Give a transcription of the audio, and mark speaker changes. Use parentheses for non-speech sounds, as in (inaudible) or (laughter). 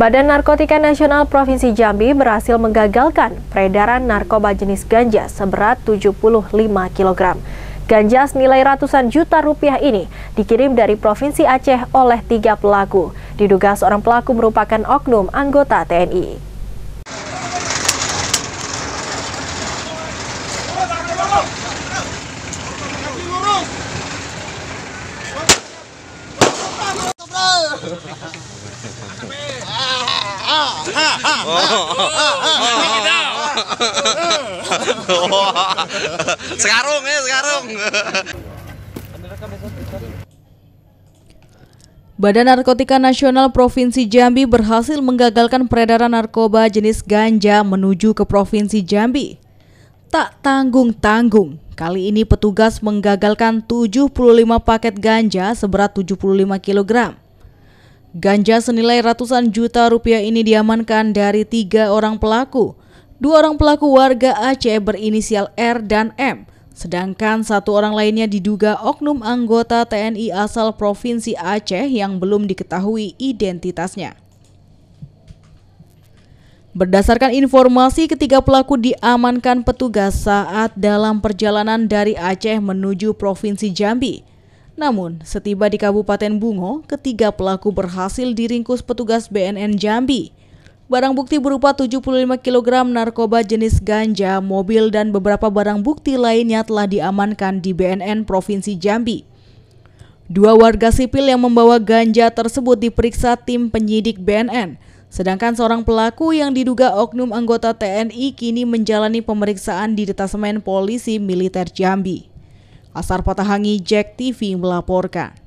Speaker 1: Badan Narkotika Nasional Provinsi Jambi berhasil menggagalkan peredaran narkoba jenis ganja seberat 75 kg. Ganja senilai ratusan juta rupiah ini dikirim dari Provinsi Aceh oleh tiga pelaku. Diduga seorang pelaku merupakan oknum anggota TNI. (laughs)
Speaker 2: sekarung ya sekarung.
Speaker 3: Badan Narkotika Nasional Provinsi Jambi berhasil menggagalkan peredaran narkoba jenis ganja menuju ke Provinsi Jambi. Tak tanggung-tanggung, kali ini petugas menggagalkan 75 paket ganja seberat 75 kg. Ganja senilai ratusan juta rupiah ini diamankan dari tiga orang pelaku. Dua orang pelaku warga Aceh berinisial R dan M, sedangkan satu orang lainnya diduga oknum anggota TNI asal Provinsi Aceh yang belum diketahui identitasnya. Berdasarkan informasi, ketiga pelaku diamankan petugas saat dalam perjalanan dari Aceh menuju Provinsi Jambi. Namun, setiba di Kabupaten Bungo, ketiga pelaku berhasil diringkus petugas BNN Jambi. Barang bukti berupa 75 kg narkoba jenis ganja, mobil, dan beberapa barang bukti lainnya telah diamankan di BNN Provinsi Jambi. Dua warga sipil yang membawa ganja tersebut diperiksa tim penyidik BNN, sedangkan seorang pelaku yang diduga oknum anggota TNI kini menjalani pemeriksaan di Detasemen Polisi Militer Jambi. Asar Patahangi Jack TV melaporkan.